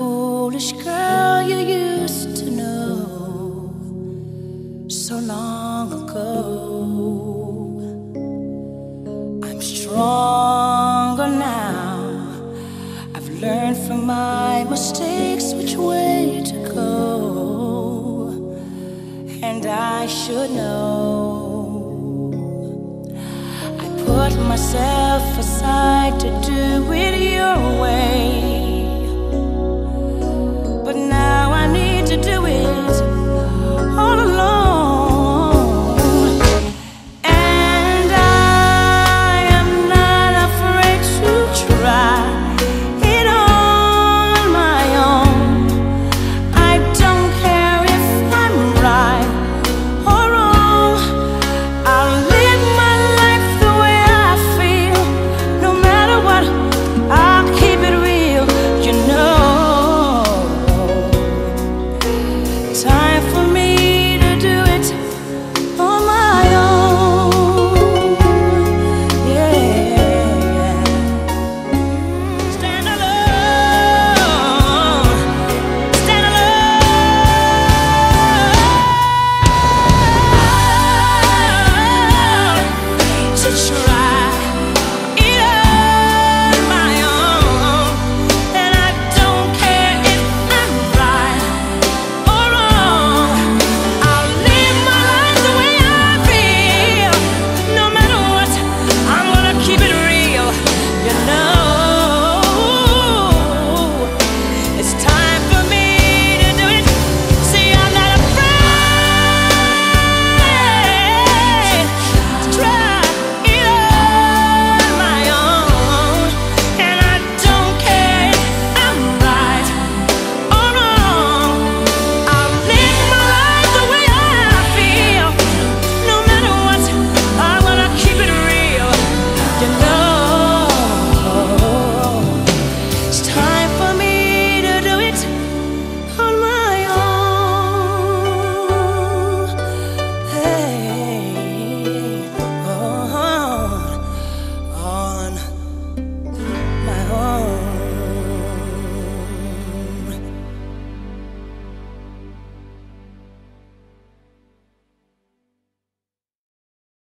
foolish girl you used to know so long ago. I'm stronger now. I've learned from my mistakes which way to go, and I should know. I put myself aside